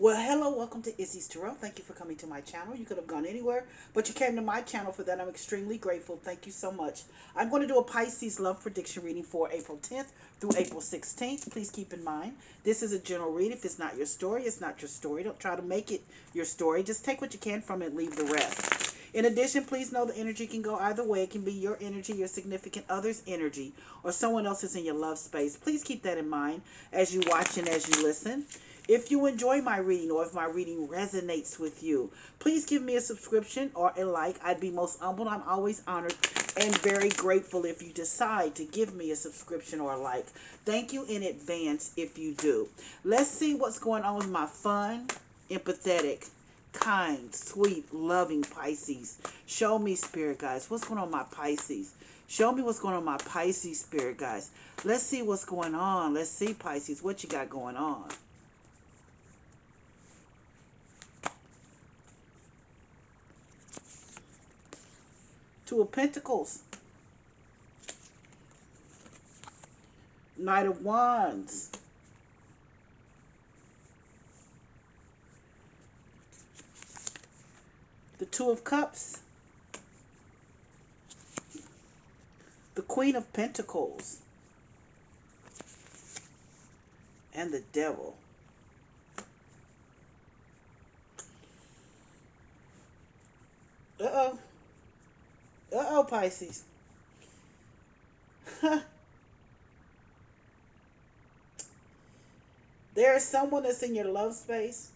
Well, hello, welcome to Izzie's Tarot. Thank you for coming to my channel. You could have gone anywhere, but you came to my channel for that. I'm extremely grateful. Thank you so much. I'm going to do a Pisces love prediction reading for April 10th through April 16th. Please keep in mind, this is a general read. If it's not your story, it's not your story. Don't try to make it your story. Just take what you can from it, leave the rest. In addition, please know the energy can go either way. It can be your energy, your significant other's energy, or someone else's in your love space. Please keep that in mind as you watch and as you listen. If you enjoy my reading or if my reading resonates with you, please give me a subscription or a like. I'd be most humbled. I'm always honored and very grateful if you decide to give me a subscription or a like. Thank you in advance if you do. Let's see what's going on with my fun, empathetic, kind, sweet, loving Pisces. Show me, spirit guys. What's going on my Pisces? Show me what's going on my Pisces, spirit guys. Let's see what's going on. Let's see, Pisces, what you got going on. Two of Pentacles. Knight of Wands. Two of Cups. The Queen of Pentacles. And the Devil. Uh-oh. Uh-oh, Pisces. there is someone that's in your love space.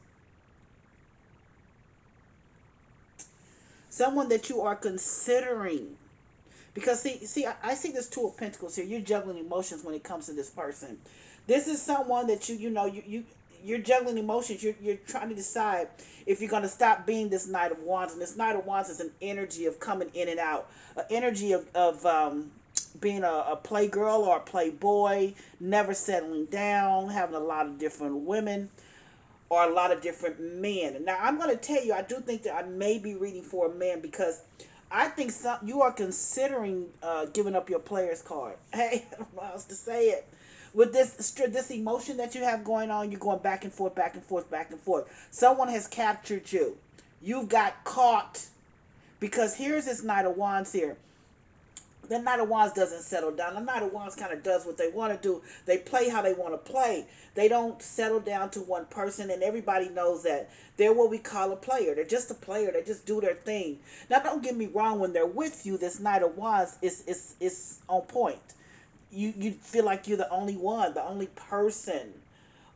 Someone that you are considering. Because see, see, I, see this two of pentacles here. You're juggling emotions when it comes to this person. This is someone that you, you know, you, you you're juggling emotions. You're, you're trying to decide if you're going to stop being this Knight of Wands. And this Knight of Wands is an energy of coming in and out, an energy of, of um, being a, a playgirl or a playboy, never settling down, having a lot of different women or a lot of different men. Now, I'm going to tell you, I do think that I may be reading for a man because I think some you are considering uh, giving up your player's card. Hey, I don't know how else to say it with this this emotion that you have going on, you're going back and forth, back and forth, back and forth. Someone has captured you. You've got caught. Because here's this Knight of Wands here. The Knight of Wands doesn't settle down. The Knight of Wands kind of does what they want to do. They play how they want to play. They don't settle down to one person, and everybody knows that. They're what we call a player. They're just a player. They just do their thing. Now, don't get me wrong. When they're with you, this Knight of Wands is, is, is on point you you feel like you're the only one, the only person.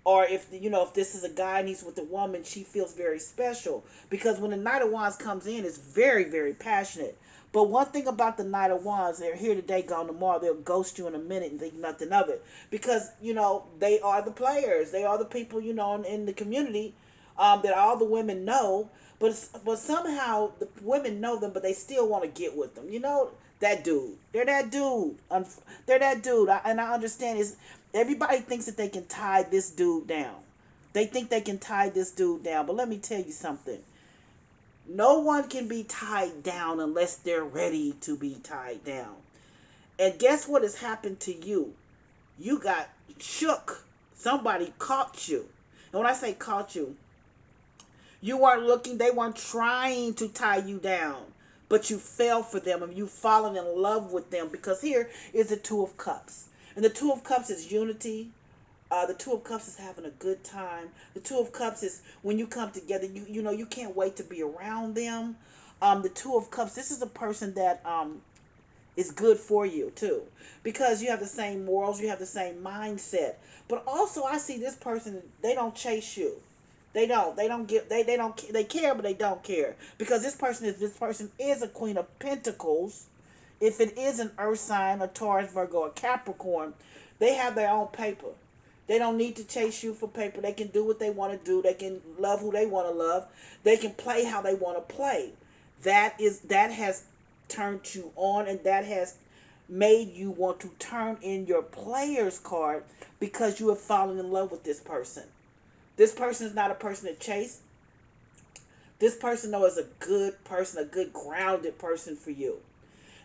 Or if you know if this is a guy and he's with a woman, she feels very special because when the Knight of Wands comes in, it's very very passionate. But one thing about the Knight of Wands, they're here today, gone tomorrow. They'll ghost you in a minute and think nothing of it because you know they are the players. They are the people you know in, in the community um, that all the women know. But but somehow the women know them, but they still want to get with them. You know, that dude. They're that dude. They're that dude. And I understand is everybody thinks that they can tie this dude down. They think they can tie this dude down. But let me tell you something. No one can be tied down unless they're ready to be tied down. And guess what has happened to you? You got shook. Somebody caught you. And when I say caught you, you weren't looking, they weren't trying to tie you down but you fell for them and you've fallen in love with them because here is the Two of Cups. And the Two of Cups is unity. Uh, the Two of Cups is having a good time. The Two of Cups is when you come together, you you know, you can't wait to be around them. Um, the Two of Cups, this is a person that um, is good for you too because you have the same morals, you have the same mindset. But also, I see this person, they don't chase you. They don't. They don't give. They they don't. They care, but they don't care because this person is this person is a Queen of Pentacles. If it is an Earth sign, a Taurus, Virgo, a Capricorn, they have their own paper. They don't need to chase you for paper. They can do what they want to do. They can love who they want to love. They can play how they want to play. That is that has turned you on and that has made you want to turn in your player's card because you have fallen in love with this person. This person is not a person to chase. This person, though, is a good person, a good grounded person for you.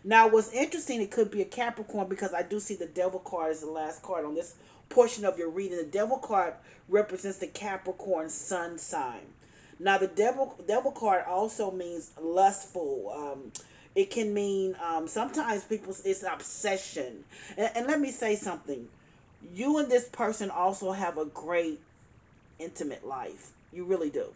Now, what's interesting, it could be a Capricorn because I do see the Devil card as the last card on this portion of your reading. The devil card represents the Capricorn sun sign. Now, the devil devil card also means lustful. Um, it can mean um, sometimes people it's obsession. And, and let me say something. You and this person also have a great intimate life. You really do.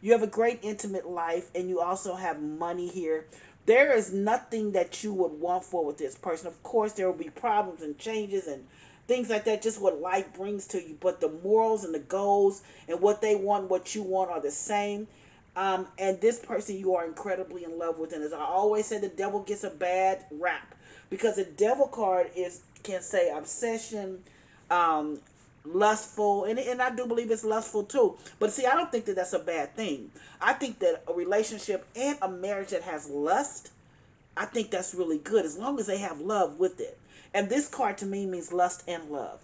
You have a great intimate life, and you also have money here. There is nothing that you would want for with this person. Of course, there will be problems and changes and things like that, just what life brings to you. But the morals and the goals and what they want, what you want are the same. Um, and this person you are incredibly in love with. And as I always say, the devil gets a bad rap because the devil card is can say obsession, um, lustful, and, and I do believe it's lustful too. But see, I don't think that that's a bad thing. I think that a relationship and a marriage that has lust, I think that's really good as long as they have love with it. And this card to me means lust and love.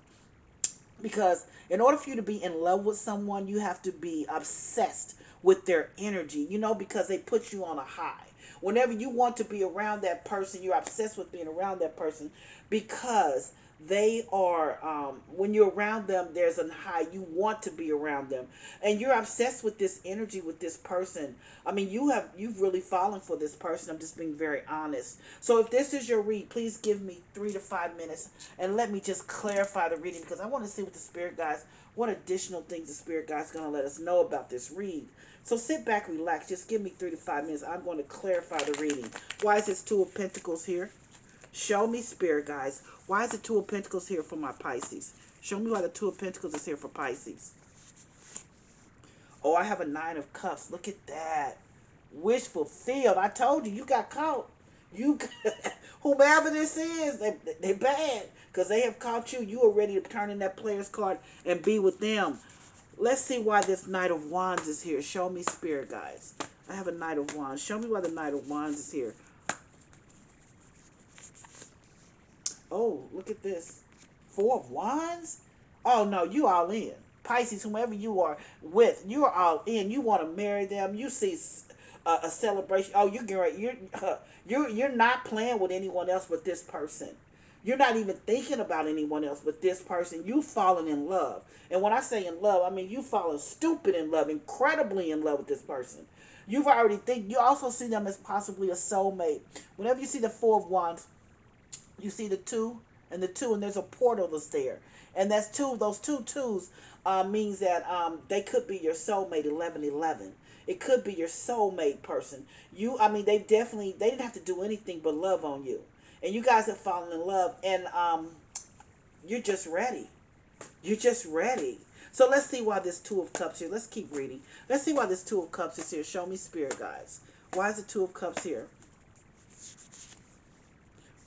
Because in order for you to be in love with someone, you have to be obsessed with their energy, you know, because they put you on a high. Whenever you want to be around that person, you're obsessed with being around that person because they are um, when you're around them there's a high you want to be around them. And you're obsessed with this energy with this person. I mean you have you've really fallen for this person. I'm just being very honest. So if this is your read please give me three to five minutes and let me just clarify the reading because i want to see what the spirit guys what additional things the spirit guys going to let us know about this read. So sit back relax. Just give me three to five minutes. I'm going to clarify the reading. Why is this two of pentacles here Show me, Spirit guys. Why is the Two of Pentacles here for my Pisces? Show me why the Two of Pentacles is here for Pisces. Oh, I have a Nine of Cups. Look at that. Wish fulfilled. I told you, you got caught. You, whomever this is, they, they bad. Because they have caught you. You are ready to turn in that player's card and be with them. Let's see why this Knight of Wands is here. Show me, Spirit guys. I have a Knight of Wands. Show me why the Knight of Wands is here. Oh, look at this. Four of Wands? Oh, no, you all in. Pisces, whomever you are with, you are all in. You want to marry them. You see a, a celebration. Oh, you're. You're you're you're not playing with anyone else but this person. You're not even thinking about anyone else but this person. You've fallen in love. And when I say in love, I mean you've fallen stupid in love, incredibly in love with this person. You've already think you also see them as possibly a soulmate. Whenever you see the four of wands, you see the two and the two, and there's a portal that's there. And that's two, those two twos uh, means that um, they could be your soulmate 1111. It could be your soulmate person. You, I mean, they definitely, they didn't have to do anything but love on you. And you guys have fallen in love, and um, you're just ready. You're just ready. So let's see why this Two of Cups here. Let's keep reading. Let's see why this Two of Cups is here. Show me spirit, guys. Why is the Two of Cups here?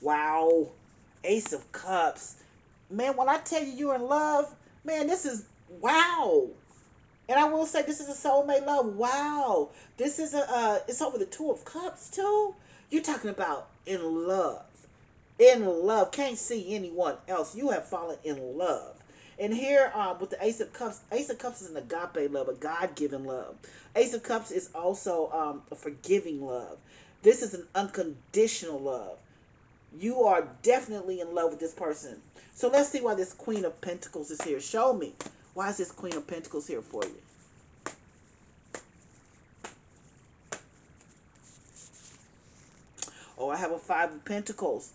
Wow. Ace of Cups. Man, when I tell you you're in love, man, this is wow. And I will say this is a soulmate love. Wow. This is a uh it's over the two of cups too. You're talking about in love. In love. Can't see anyone else. You have fallen in love. And here um, with the Ace of Cups, Ace of Cups is an agape love, a God given love. Ace of Cups is also um, a forgiving love. This is an unconditional love you are definitely in love with this person. So let's see why this Queen of Pentacles is here. Show me. Why is this Queen of Pentacles here for you? Oh, I have a Five of Pentacles.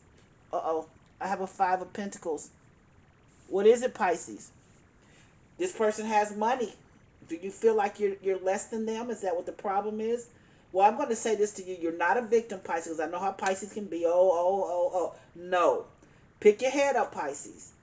Uh-oh. I have a Five of Pentacles. What is it, Pisces? This person has money. Do you feel like you're, you're less than them? Is that what the problem is? Well, I'm going to say this to you. You're not a victim, Pisces. I know how Pisces can be. Oh, oh, oh, oh. No. Pick your head up, Pisces.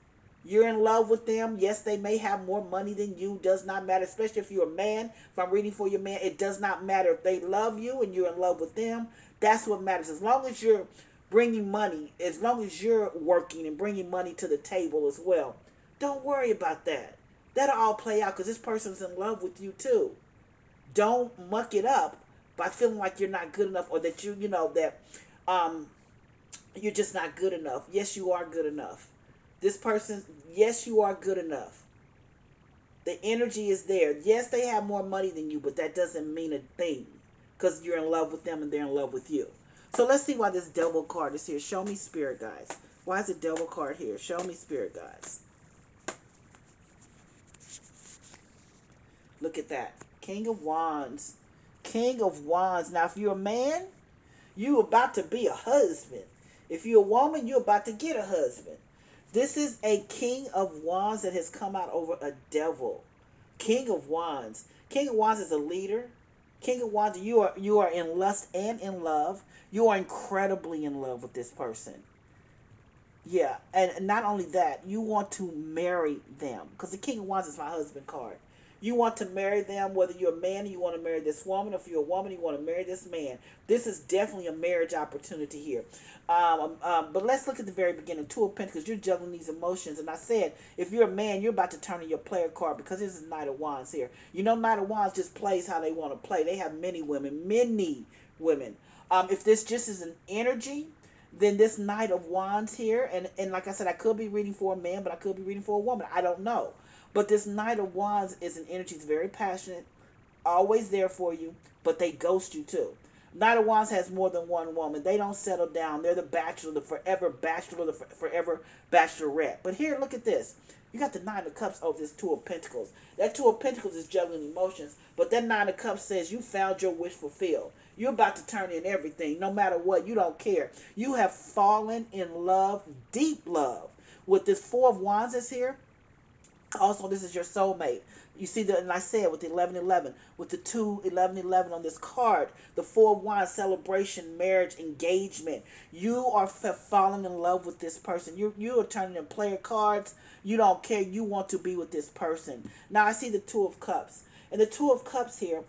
You're in love with them. Yes, they may have more money than you. Does not matter, especially if you're a man. If I'm reading for your man, it does not matter if they love you and you're in love with them. That's what matters. As long as you're bringing money, as long as you're working and bringing money to the table as well, don't worry about that. That'll all play out because this person's in love with you too. Don't muck it up by feeling like you're not good enough or that you you know that um you're just not good enough. Yes, you are good enough. This person, yes, you are good enough. The energy is there. Yes, they have more money than you, but that doesn't mean a thing because you're in love with them and they're in love with you. So let's see why this devil card is here. Show me spirit, guys. Why is the devil card here? Show me spirit, guys. Look at that. King of Wands. King of Wands. Now, if you're a man, you about to be a husband. If you're a woman, you're about to get a husband. This is a King of Wands that has come out over a devil. King of Wands. King of Wands is a leader. King of Wands, you are you are in lust and in love. You are incredibly in love with this person. Yeah, and not only that, you want to marry them because the King of Wands is my husband card. You want to marry them, whether you're a man, you want to marry this woman. If you're a woman, you want to marry this man. This is definitely a marriage opportunity here. Um, um, um, but let's look at the very beginning. Two of Pentacles, you're juggling these emotions. And I said, if you're a man, you're about to turn in your player card because this is Knight of Wands here. You know, Knight of Wands just plays how they want to play. They have many women, many women. Um, if this just is an energy, then this Knight of Wands here, and, and like I said, I could be reading for a man, but I could be reading for a woman. I don't know. But this Knight of Wands is an energy that's very passionate, always there for you, but they ghost you too. Knight of Wands has more than one woman. They don't settle down. They're the bachelor, the forever bachelor, the forever bachelorette. But here, look at this. You got the Nine of Cups over this Two of Pentacles. That Two of Pentacles is juggling emotions, but that Nine of Cups says you found your wish fulfilled. You're about to turn in everything, no matter what. You don't care. You have fallen in love, deep love. With this Four of Wands is here, also, this is your soulmate. You see that, and I said with the 11 11, with the 2 11 11 on this card, the four wands celebration, marriage, engagement. You are falling in love with this person. You, you are turning in player cards. You don't care. You want to be with this person. Now, I see the two of cups. And the two of cups here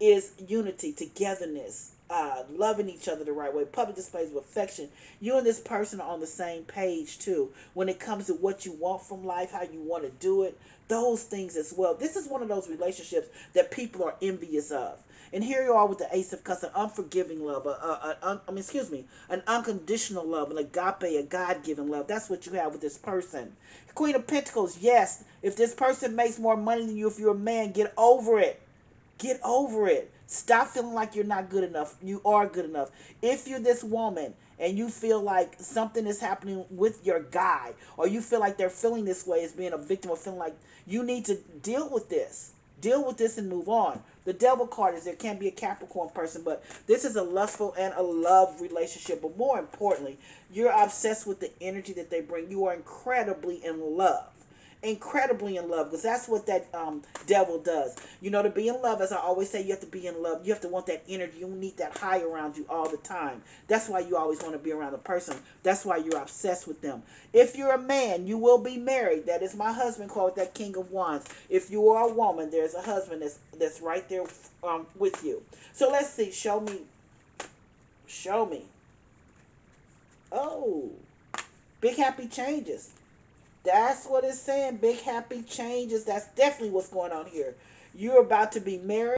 is unity, togetherness, uh, loving each other the right way, public displays of affection. You and this person are on the same page too when it comes to what you want from life, how you want to do it, those things as well. This is one of those relationships that people are envious of. And here you are with the Ace of Cups, an unforgiving love, a, a, a, I mean, excuse me, an unconditional love, an agape, a God-given love. That's what you have with this person. Queen of Pentacles, yes, if this person makes more money than you, if you're a man, get over it. Get over it. Stop feeling like you're not good enough. You are good enough. If you're this woman and you feel like something is happening with your guy, or you feel like they're feeling this way as being a victim, or feeling like you need to deal with this, deal with this and move on. The devil card is there can be a Capricorn person, but this is a lustful and a love relationship. But more importantly, you're obsessed with the energy that they bring. You are incredibly in love incredibly in love because that's what that um, devil does. You know, to be in love, as I always say, you have to be in love. You have to want that energy. You need that high around you all the time. That's why you always want to be around a person. That's why you're obsessed with them. If you're a man, you will be married. That is my husband called that King of Wands. If you are a woman, there's a husband that's that's right there um, with you. So let's see. Show me. Show me. Oh, big happy changes. That's what it's saying. Big happy changes. That's definitely what's going on here. You're about to be married.